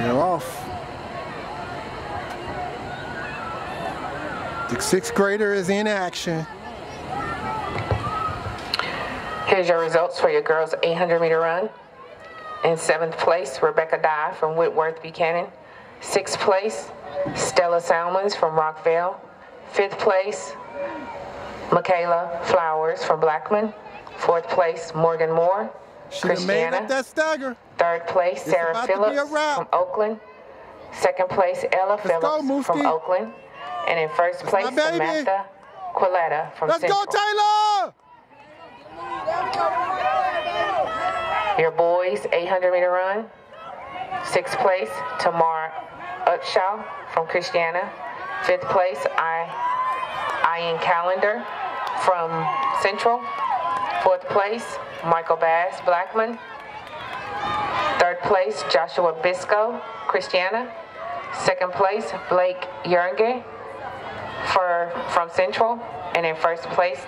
They're off. The sixth grader is in action. Here's your results for your girls 800 meter run. In seventh place, Rebecca Dye from Whitworth Buchanan. Sixth place, Stella Salmons from Rockvale. Fifth place, Michaela Flowers from Blackman. Fourth place, Morgan Moore, have made up that stagger. Third place, It's Sarah about to be a Phillips from Oakland. Second place, Ella go, Phillips from Oakland. And in first place. Samantha Quilletta from Let's Central. go, Taylah! Your boys 800 meter run. Sixth place, Tamar Upshaw from Christiana. Fifth place, I, Ian Calendar from Central. Fourth place, Michael Bass Blackman. Place, Joshua Bisco, Christiana. Second place, Blake Yernge for from Central. And in first place,